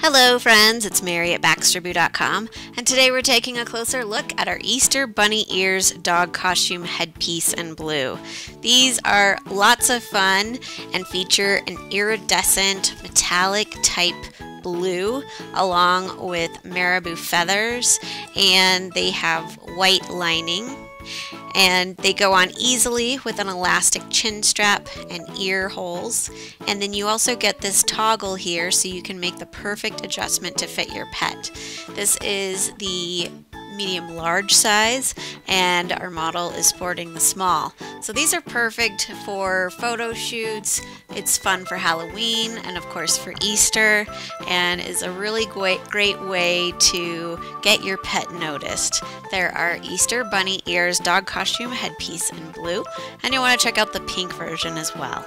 Hello, friends. It's Mary at BaxterBoo.com, and today we're taking a closer look at our Easter Bunny Ears dog costume headpiece in blue. These are lots of fun and feature an iridescent metallic type blue along with marabou feathers, and they have white lining and they go on easily with an elastic chin strap and ear holes. And then you also get this toggle here so you can make the perfect adjustment to fit your pet. This is the medium large size and our model is sporting the small. So these are perfect for photo shoots. It's fun for Halloween and of course for Easter and is a really great, great way to get your pet noticed. There are Easter bunny ears dog costume headpiece in blue and you want to check out the pink version as well.